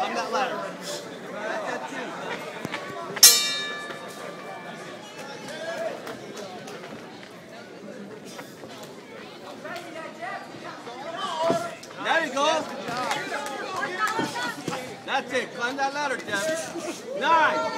On that ladder. There you go. That's it. Climb that ladder, Jeff. Nine.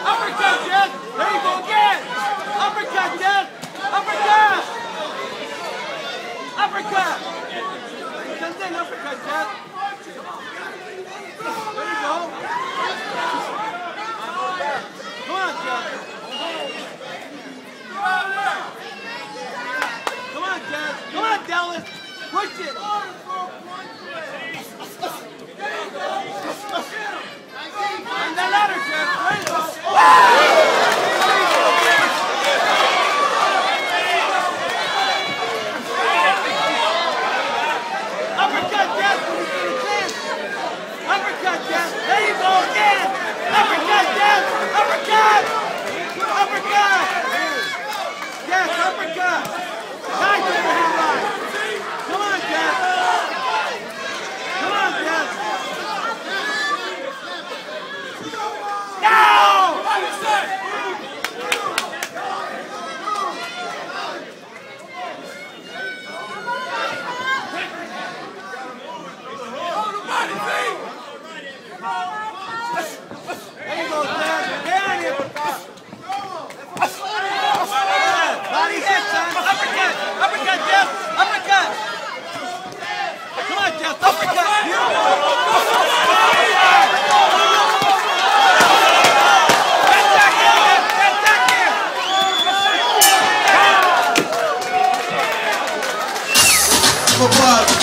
Uppercut! There you go! Uppercut! Uppercut! Uppercut! Uppercut! Come on! Come on! Come on, Dallas! Push it! On the ladder, Jeff! There you go! Uppercut, Jeff! Uppercut, Jeff! There you go again! Uppercut, Jeff! Uppercut! Uppercut! Jeff, uppercut! Nice overhand line! Come on, Jeff! Come on, Jeff! No! There you go, Jeff! Get on here! Body hit, son! Uppercut! Uppercut, Jeff! Uppercut! Come on, Jeff! Uppercut! Get back in there! Get back in! Applause.